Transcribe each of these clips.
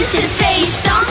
Is het feest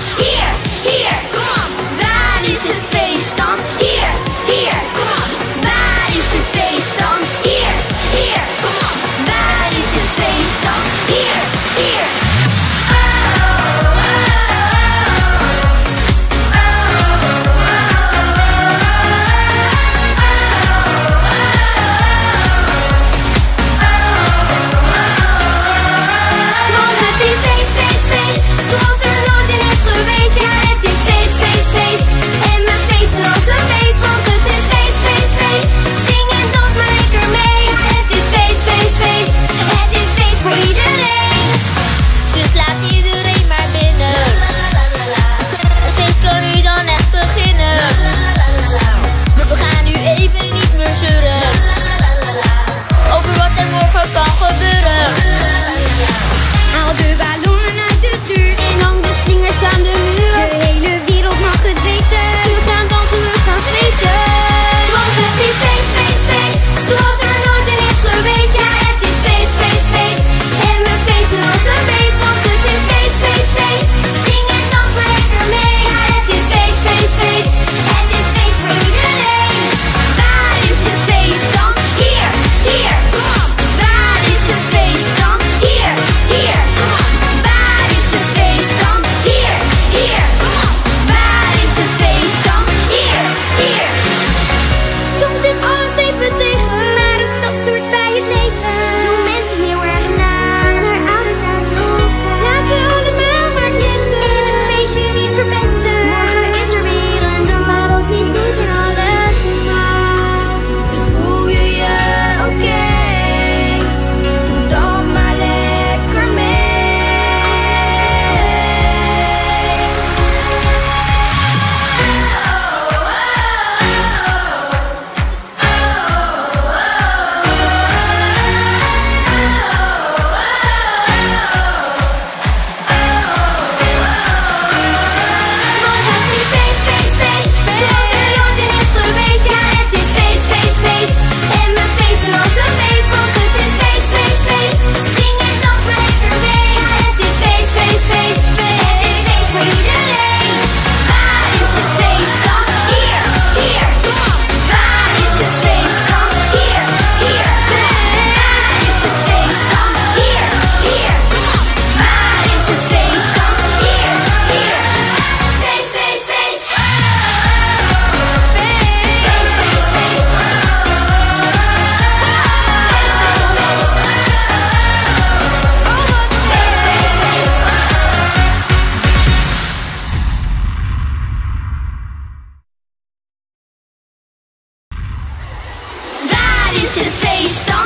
Feest dan? Hier,